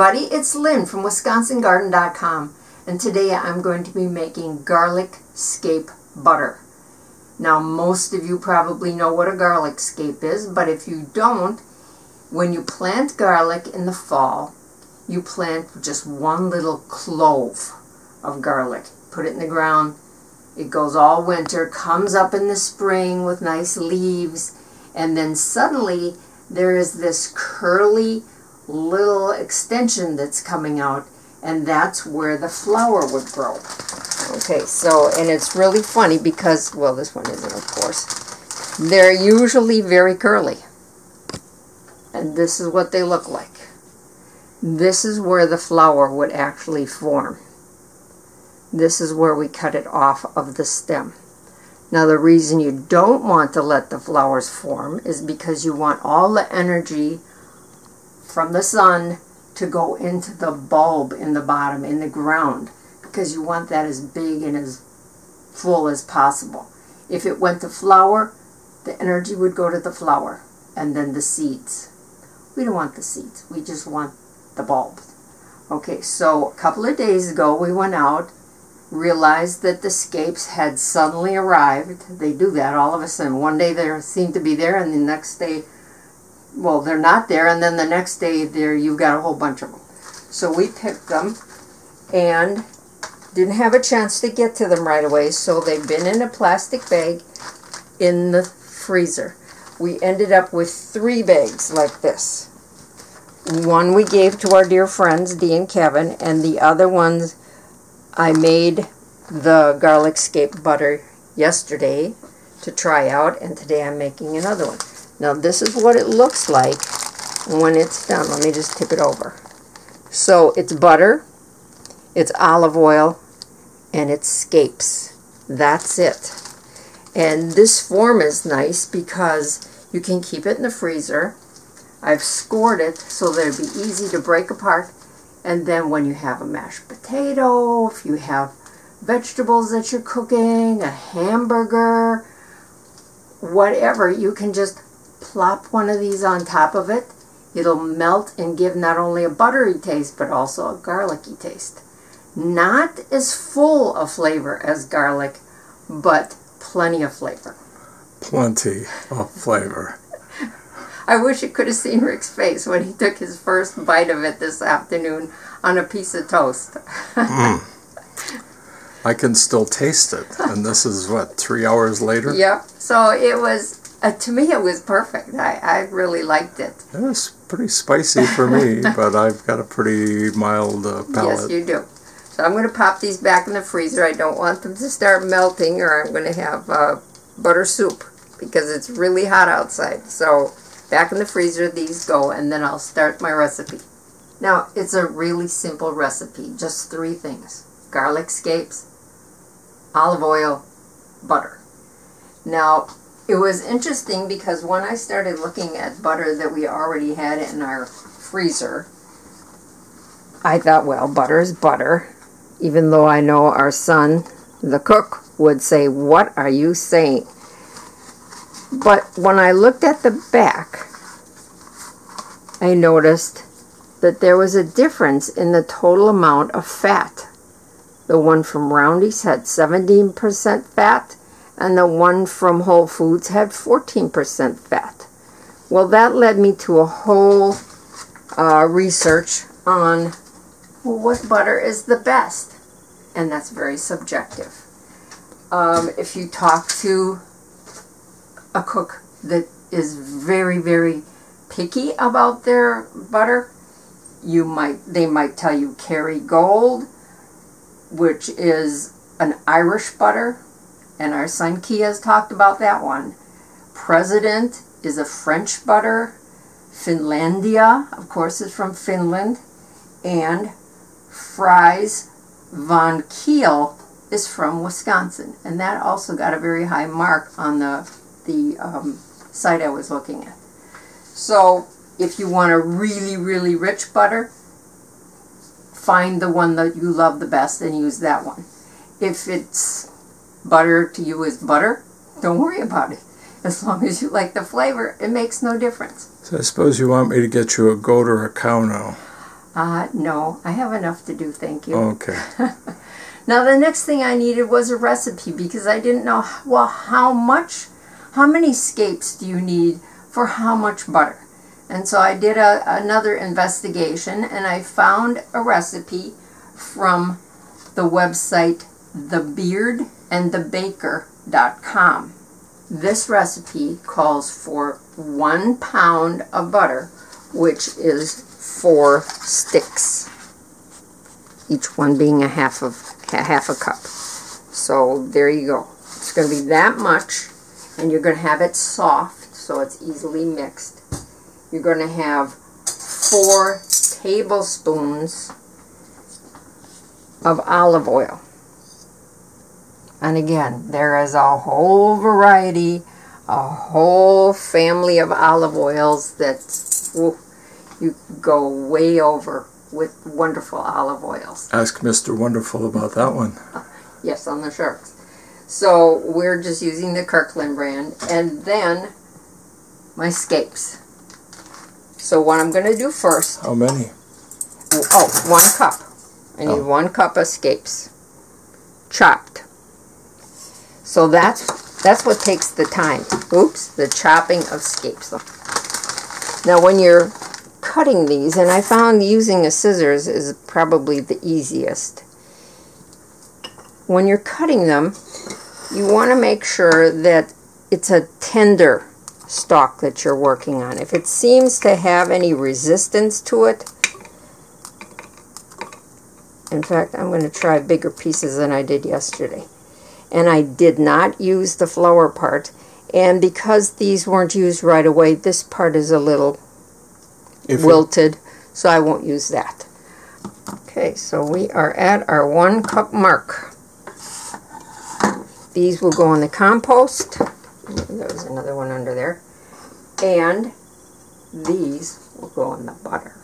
everybody, it's Lynn from WisconsinGarden.com and today I'm going to be making garlic scape butter. Now most of you probably know what a garlic scape is, but if you don't, when you plant garlic in the fall, you plant just one little clove of garlic. Put it in the ground, it goes all winter, comes up in the spring with nice leaves, and then suddenly there is this curly little extension that's coming out and that's where the flower would grow. Okay, so, and it's really funny because, well, this one isn't, of course. They're usually very curly. And this is what they look like. This is where the flower would actually form. This is where we cut it off of the stem. Now the reason you don't want to let the flowers form is because you want all the energy from the sun to go into the bulb in the bottom, in the ground, because you want that as big and as full as possible. If it went to flower, the energy would go to the flower and then the seeds. We don't want the seeds. We just want the bulb. Okay, so a couple of days ago we went out, realized that the scapes had suddenly arrived. They do that all of a sudden. One day they seem to be there and the next day well, they're not there, and then the next day there you've got a whole bunch of them. So we picked them and didn't have a chance to get to them right away, so they've been in a plastic bag in the freezer. We ended up with three bags like this. One we gave to our dear friends, Dee and Kevin, and the other ones I made the garlic scape butter yesterday to try out, and today I'm making another one. Now this is what it looks like when it's done. Let me just tip it over. So it's butter, it's olive oil, and it's scapes. That's it. And this form is nice because you can keep it in the freezer. I've scored it so that it'd be easy to break apart. And then when you have a mashed potato, if you have vegetables that you're cooking, a hamburger, whatever, you can just plop one of these on top of it. It'll melt and give not only a buttery taste, but also a garlicky taste. Not as full of flavor as garlic, but plenty of flavor. Plenty of flavor. I wish you could have seen Rick's face when he took his first bite of it this afternoon on a piece of toast. mm. I can still taste it. And this is what, three hours later? Yep. So it was uh, to me, it was perfect. I, I really liked it. It was pretty spicy for me, but I've got a pretty mild uh, palate. Yes, you do. So I'm going to pop these back in the freezer. I don't want them to start melting or I'm going to have uh, butter soup because it's really hot outside. So back in the freezer these go and then I'll start my recipe. Now, it's a really simple recipe. Just three things. Garlic scapes, olive oil, butter. Now, it was interesting because when I started looking at butter that we already had in our freezer, I thought, well, butter is butter, even though I know our son, the cook, would say, what are you saying? But when I looked at the back, I noticed that there was a difference in the total amount of fat. The one from Roundy's had 17% fat, and the one from Whole Foods had 14% fat. Well, that led me to a whole uh, research on well, what butter is the best, and that's very subjective. Um, if you talk to a cook that is very, very picky about their butter, you might they might tell you Kerrygold, which is an Irish butter and our son Kia has talked about that one. President is a French butter. Finlandia, of course, is from Finland. And Fries von Kiel is from Wisconsin. And that also got a very high mark on the, the um, site I was looking at. So if you want a really, really rich butter, find the one that you love the best and use that one. If it's butter to you is butter, don't worry about it. As long as you like the flavor, it makes no difference. So I suppose you want me to get you a goat or a cow now. Uh, no, I have enough to do, thank you. Okay. Now the next thing I needed was a recipe because I didn't know, well, how much, how many scapes do you need for how much butter? And so I did a, another investigation and I found a recipe from the website thebeardandthebaker.com. This recipe calls for one pound of butter, which is four sticks, each one being a half of a half a cup. So there you go. It's going to be that much, and you're going to have it soft, so it's easily mixed. You're going to have four tablespoons of olive oil. And again, there is a whole variety, a whole family of olive oils that you go way over with wonderful olive oils. Ask Mr. Wonderful about that one. yes, on the sharks. So we're just using the Kirkland brand. And then my scapes. So what I'm going to do first. How many? Oh, one cup. I need oh. one cup of scapes. Chopped. So that's that's what takes the time. Oops, the chopping of scapes. Now when you're cutting these, and I found using a scissors is probably the easiest. When you're cutting them, you want to make sure that it's a tender stalk that you're working on. If it seems to have any resistance to it, in fact, I'm going to try bigger pieces than I did yesterday and I did not use the flower part. And because these weren't used right away, this part is a little if wilted, so I won't use that. Okay, so we are at our one cup mark. These will go in the compost. There's another one under there. And these will go in the butter.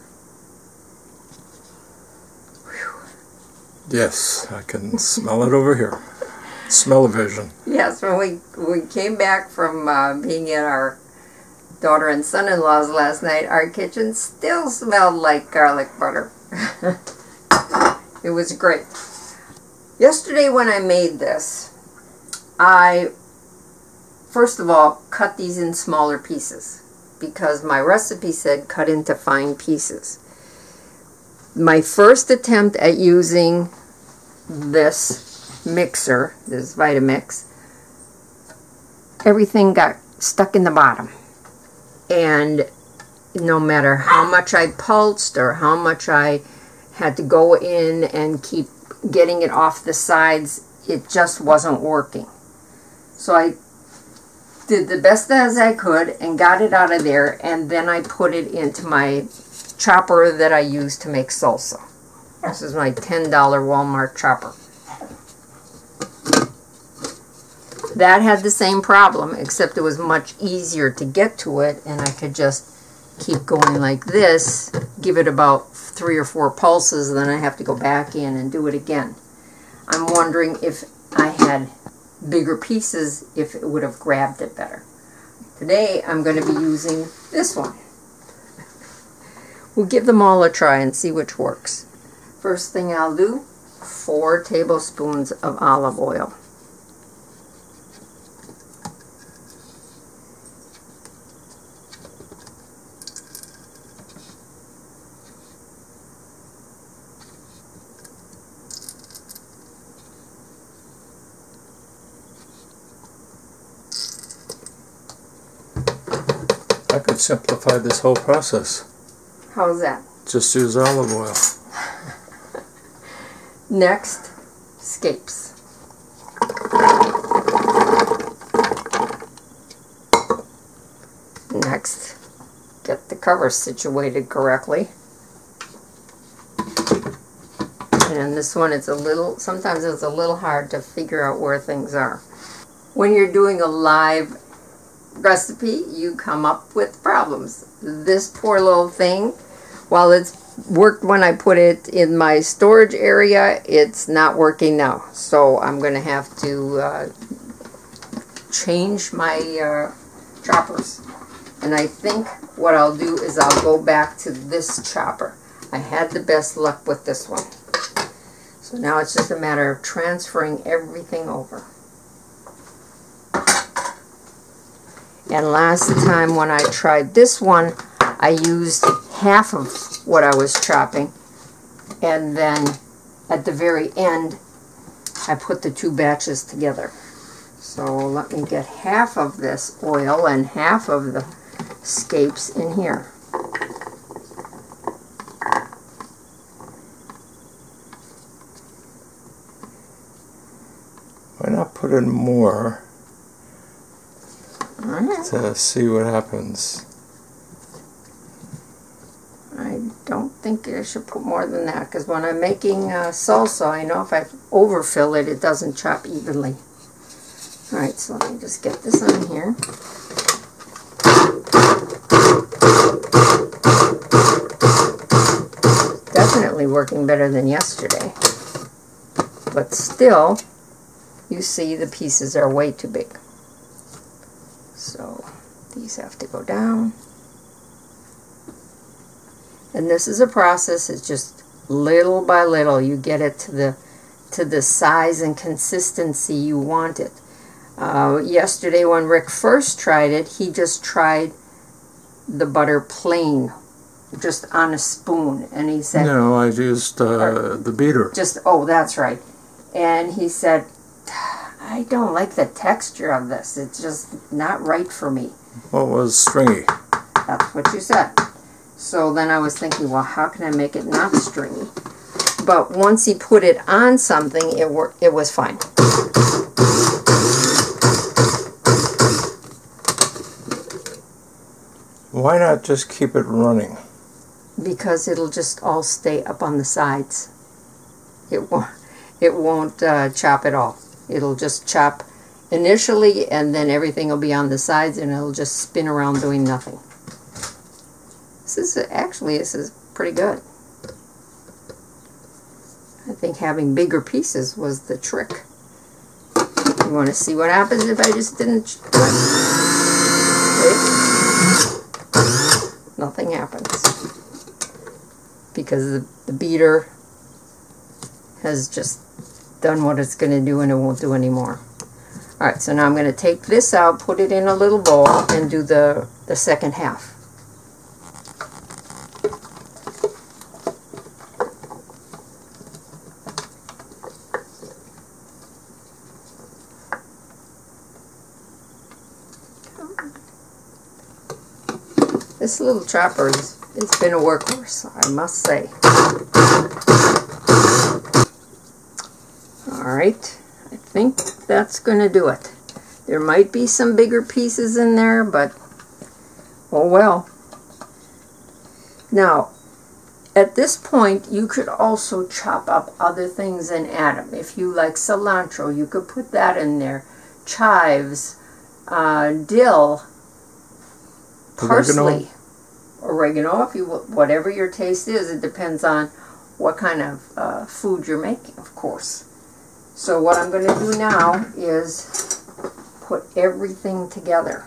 Whew. Yes, I can smell it over here. Smell-o-vision. Yes, when we we came back from uh, being at our daughter and son-in-law's last night, our kitchen still smelled like garlic butter. it was great. Yesterday when I made this, I first of all cut these in smaller pieces because my recipe said cut into fine pieces. My first attempt at using this mixer, this Vitamix, everything got stuck in the bottom. And no matter how much I pulsed or how much I had to go in and keep getting it off the sides, it just wasn't working. So I did the best as I could and got it out of there and then I put it into my chopper that I use to make salsa. This is my $10 Walmart chopper. That had the same problem, except it was much easier to get to it, and I could just keep going like this, give it about three or four pulses, and then I have to go back in and do it again. I'm wondering if I had bigger pieces, if it would have grabbed it better. Today, I'm going to be using this one. We'll give them all a try and see which works. First thing I'll do, four tablespoons of olive oil. Could simplify this whole process. How's that? Just use olive oil. Next, scapes. Next, get the cover situated correctly. And this one, it's a little, sometimes it's a little hard to figure out where things are. When you're doing a live recipe, you come up with problems. This poor little thing, while it's worked when I put it in my storage area, it's not working now. So I'm going to have to uh, change my uh, choppers. And I think what I'll do is I'll go back to this chopper. I had the best luck with this one. So now it's just a matter of transferring everything over. And last time when I tried this one, I used half of what I was chopping. And then at the very end, I put the two batches together. So let me get half of this oil and half of the scapes in here. Why not put in more. To see what happens? I don't think I should put more than that because when I'm making uh, salsa, I know if I overfill it, it doesn't chop evenly. Alright, so let me just get this on here. Definitely working better than yesterday. But still, you see the pieces are way too big. So these have to go down. And this is a process, it's just little by little you get it to the to the size and consistency you want it. Uh, yesterday when Rick first tried it, he just tried the butter plain, just on a spoon. And he said, No, I used uh, the beater. just, oh, that's right. And he said, I don't like the texture of this. It's just not right for me. What was stringy? That's what you said. So then I was thinking, well, how can I make it not stringy? But once he put it on something, it wor- it was fine. Why not just keep it running? because it'll just all stay up on the sides. It won't, it won't uh, chop at all. It'll just chop initially, and then everything will be on the sides, and it'll just spin around doing nothing. This is actually this is pretty good. I think having bigger pieces was the trick. You want to see what happens if I just didn't? Nothing happens because the, the beater has just done what it's going to do and it won't do anymore. Alright, so now I'm going to take this out, put it in a little bowl, and do the, the second half. This little chopper is it's been a workhorse, I must say. Alright, I think that's going to do it. There might be some bigger pieces in there, but oh well. Now, at this point, you could also chop up other things and add them. If you like cilantro, you could put that in there. Chives, uh, dill, parsley. Oregano? oregano, if you whatever your taste is. It depends on what kind of uh, food you're making, of course. So what I'm going to do now is put everything together.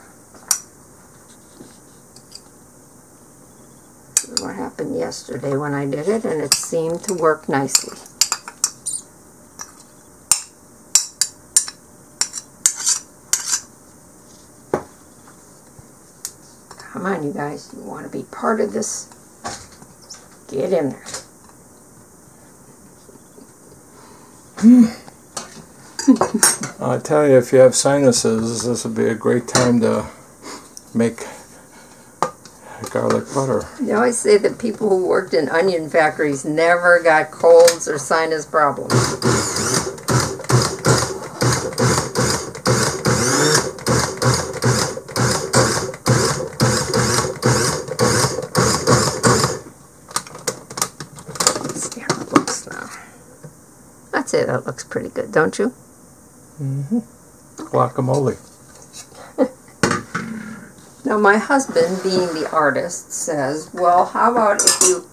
What happened yesterday when I did it, and it seemed to work nicely. Come on, you guys. You want to be part of this? Get in there. Hmm. I tell you, if you have sinuses, this would be a great time to make garlic butter. They always say that people who worked in onion factories never got colds or sinus problems. I'd say that looks pretty good, don't you? Mm-hmm. Guacamole. Now, my husband, being the artist, says, well, how about if you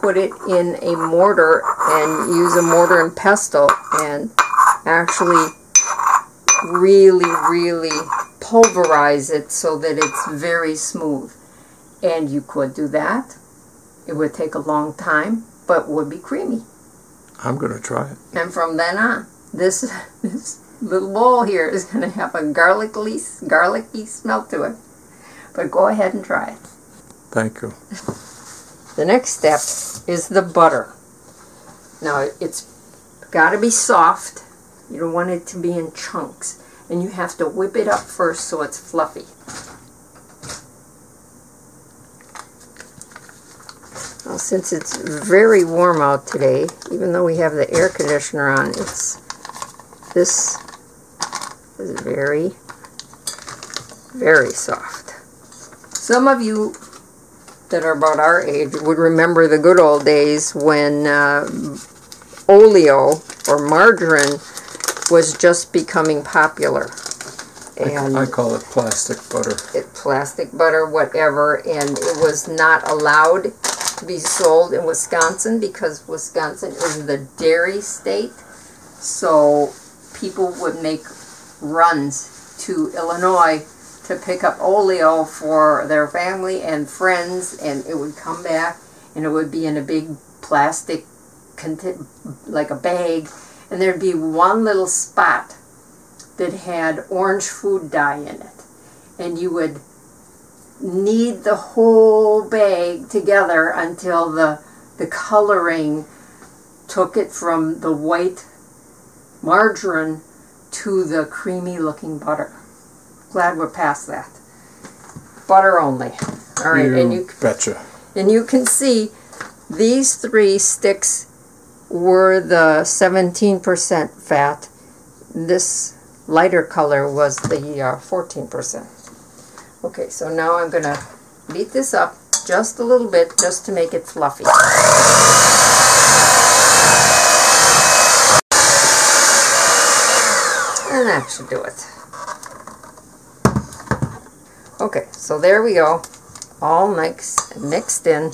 put it in a mortar and use a mortar and pestle and actually really, really pulverize it so that it's very smooth? And you could do that. It would take a long time, but would be creamy. I'm going to try it. And from then on, this, this little bowl here is going to have a garlicky, garlicky smell to it. But go ahead and try it. Thank you. The next step is the butter. Now it's got to be soft. You don't want it to be in chunks. And you have to whip it up first so it's fluffy. Well, since it's very warm out today, even though we have the air conditioner on, it's this is very, very soft. Some of you that are about our age would remember the good old days when uh, oleo or margarine was just becoming popular. And I call it plastic butter. It, plastic butter, whatever, and it was not allowed to be sold in Wisconsin because Wisconsin is the dairy state. So people would make runs to Illinois to pick up oleo for their family and friends, and it would come back, and it would be in a big plastic, like a bag, and there'd be one little spot that had orange food dye in it, and you would knead the whole bag together until the the coloring took it from the white margarine to the creamy looking butter glad we're past that. Butter only. All right, you and you betcha. And you can see these three sticks were the 17% fat. This lighter color was the 14%. Uh, okay, so now I'm going to beat this up just a little bit just to make it fluffy. And that should do it. Okay, so there we go. All mixed, mixed in,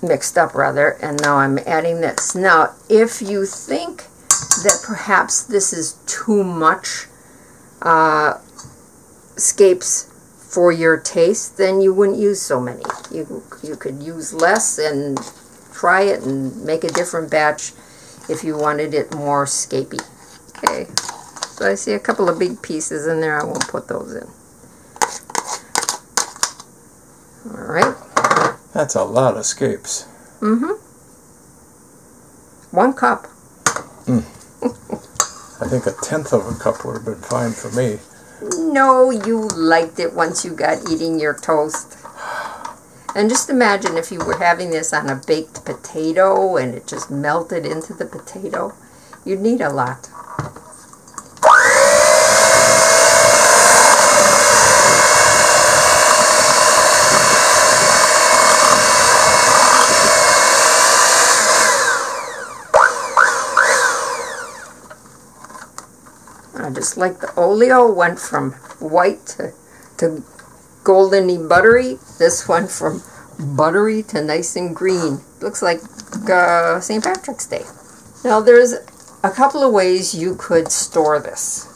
mixed up rather, and now I'm adding this. Now, if you think that perhaps this is too much uh, scapes for your taste, then you wouldn't use so many. You, you could use less and try it and make a different batch if you wanted it more scapy. Okay, so I see a couple of big pieces in there. I won't put those in. Alright. That's a lot of scapes. Mm-hmm. One cup. Mm. I think a tenth of a cup would have been fine for me. No, you liked it once you got eating your toast. And just imagine if you were having this on a baked potato and it just melted into the potato. You'd need a lot. Just like the oleo went from white to, to goldeny buttery. This one from buttery to nice and green. Looks like uh, St. Patrick's Day. Now there's a couple of ways you could store this.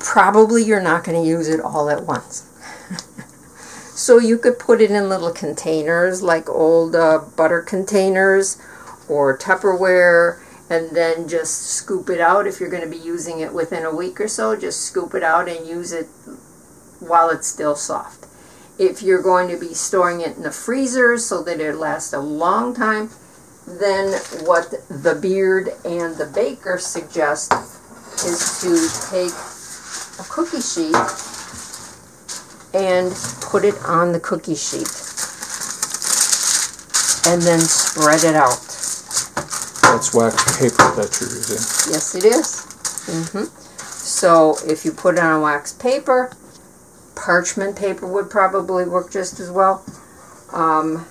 Probably you're not going to use it all at once. so you could put it in little containers like old uh, butter containers or Tupperware and then just scoop it out. If you're going to be using it within a week or so just scoop it out and use it while it's still soft. If you're going to be storing it in the freezer so that it lasts a long time then what the beard and the baker suggest is to take a cookie sheet and put it on the cookie sheet and then spread it out that's wax paper that you're using. Yes, it is. Mm -hmm. So if you put it on wax paper, parchment paper would probably work just as well. Um,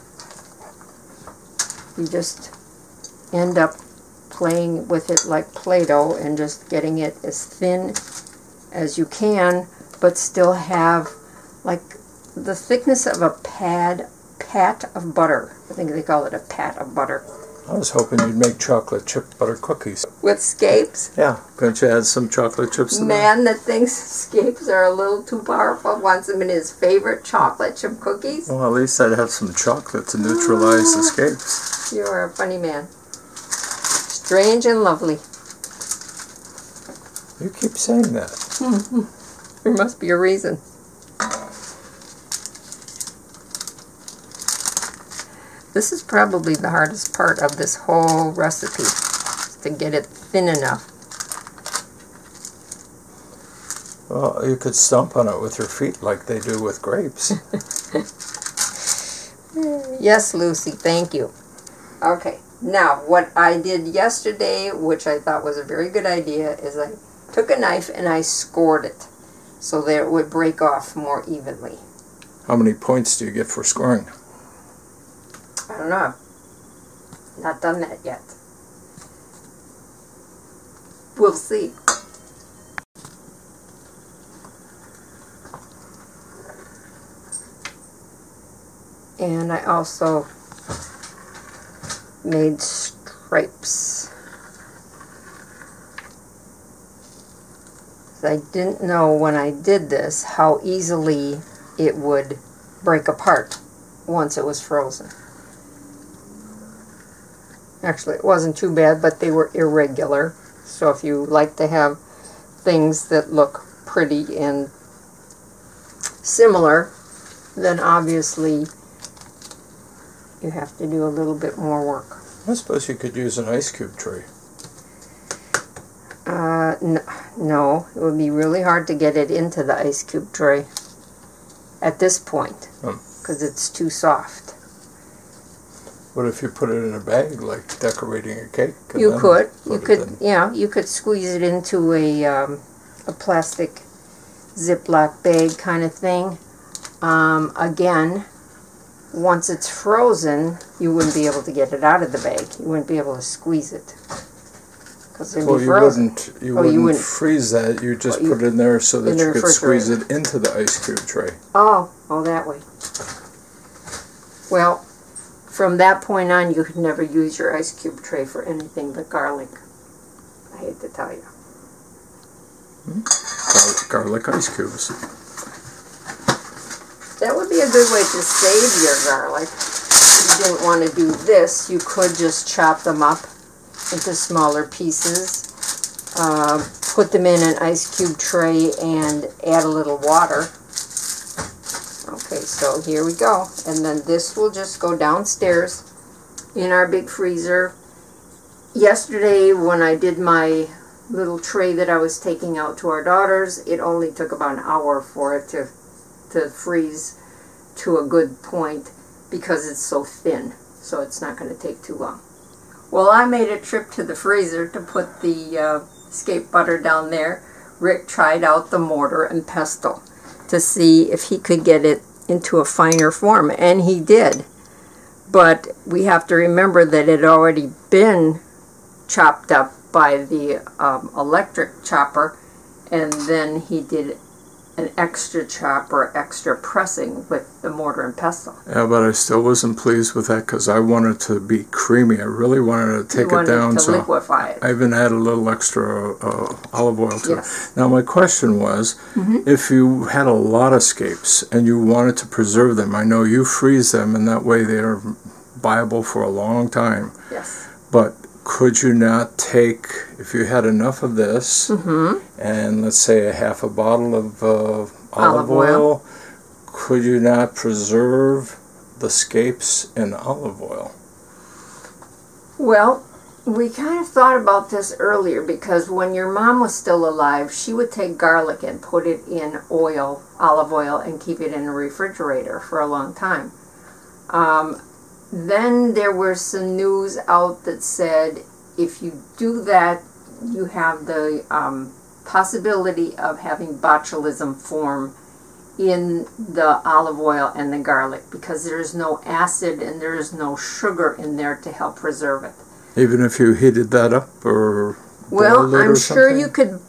you just end up playing with it like Play-Doh and just getting it as thin as you can, but still have like the thickness of a pad, pat of butter. I think they call it a pat of butter I was hoping you'd make chocolate chip butter cookies. With scapes? Yeah. Couldn't you add some chocolate chips to Man that thinks scapes are a little too powerful wants them in his favorite chocolate chip cookies. Well, at least I'd have some chocolate to neutralize the scapes. You are a funny man. Strange and lovely. You keep saying that. There must be a reason. This is probably the hardest part of this whole recipe, to get it thin enough. Well, you could stomp on it with your feet like they do with grapes. Yes, Lucy, thank you. Okay, now what I did yesterday, which I thought was a very good idea, is I took a knife and I scored it so that it would break off more evenly. How many points do you get for scoring? I don't know. Not done that yet. We'll see. And I also made stripes. I didn't know when I did this how easily it would break apart once it was frozen. Actually, it wasn't too bad, but they were irregular. So if you like to have things that look pretty and similar, then obviously you have to do a little bit more work. I suppose you could use an ice cube tray. Uh, n- no, it would be really hard to get it into the ice cube tray at this point Hmm. because it's too soft. What if you put it in a bag, like decorating a cake? You could, you could, yeah, you could squeeze it into a um, a plastic Ziploc bag kind of thing. Um, again, once it's frozen, you wouldn't be able to get it out of the bag. You wouldn't be able to squeeze it because it'd Well, be you wouldn't. You Oh, wouldn't, wouldn't. freeze that. You just Well, you- put it in there so that you could squeeze it into the ice cube tray. Oh, oh, that way. Well, from that point on, you could never use your ice cube tray for anything but garlic. I hate to tell you. Garlic, garlic ice cubes. That would be a good way to save your garlic. If you didn't want to do this, you could just chop them up into smaller pieces, uh, put them in an ice cube tray, and add a little water. Okay, so here we go. And then this will just go downstairs in our big freezer. Yesterday, when I did my little tray that I was taking out to our daughters, it only took about an hour for it to to freeze to a good point because it's so thin, so it's not going to take too long. Well, I made a trip to the freezer to put the uh, scape butter down there. Rick tried out the mortar and pestle to see if he could get it into a finer form, and he did. But we have to remember that it had already been chopped up by the um, electric chopper, and then he did an extra chop or extra pressing with the mortar and pestle. Yeah, but I still wasn't pleased with that because I wanted to be creamy. I really wanted to take it down. to so liquefy it. I even add a little extra uh, olive oil to Yes. It. Now, my question was if you had a lot of scapes and you wanted to preserve them, I know you freeze them and that way they are viable for a long time. Yes. But could you not take, if you had enough of this, Mm-hmm. and let's say a half a bottle of uh, olive, Olive oil, oil. could you not preserve the scapes in olive oil? Well, we kind of thought about this earlier because when your mom was still alive, she would take garlic and put it in oil, olive oil, and keep it in the refrigerator for a long time. Um, then there was some news out that said if you do that, you have the um, possibility of having botulism form in the olive oil and the garlic because there is no acid and there is no sugar in there to help preserve it. Even if you heated that up or Well, I'm or sure you could,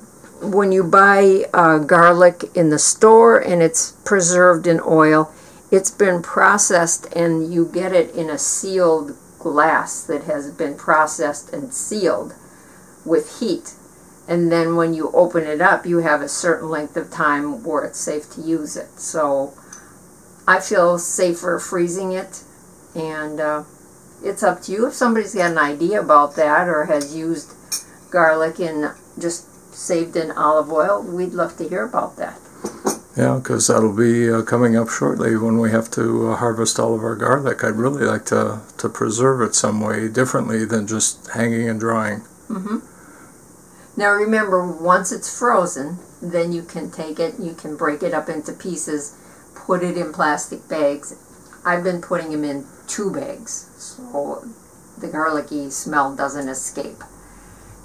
when you buy uh, garlic in the store and it's preserved in oil, it's been processed and you get it in a sealed glass that has been processed and sealed with heat. And then when you open it up, you have a certain length of time where it's safe to use it. So I feel safer freezing it. And uh, it's up to you if somebody's got an idea about that or has used garlic in just saved in olive oil. We'd love to hear about that. Yeah, because that'll be uh, coming up shortly when we have to uh, harvest all of our garlic. I'd really like to, to preserve it some way differently than just hanging and drying. Mm-hmm. Now remember, once it's frozen, then you can take it, you can break it up into pieces, put it in plastic bags. I've been putting them in two bags so the garlicky smell doesn't escape.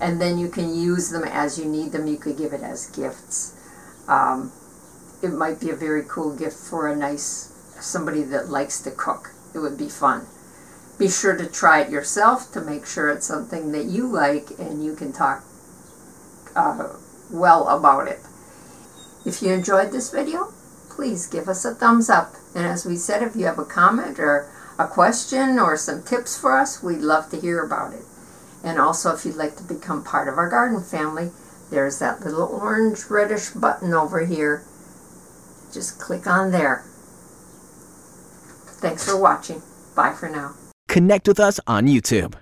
And then you can use them as you need them. You could give it as gifts. Um, it might be a very cool gift for a nice somebody that likes to cook. It would be fun. Be sure to try it yourself to make sure it's something that you like and you can talk uh, well about it. If you enjoyed this video, please give us a thumbs up. And as we said, if you have a comment or a question or some tips for us, we'd love to hear about it. And also, if you'd like to become part of our garden family, there's that little orange reddish button over here just click on there. Thanks for watching. Bye for now. Connect with us on YouTube.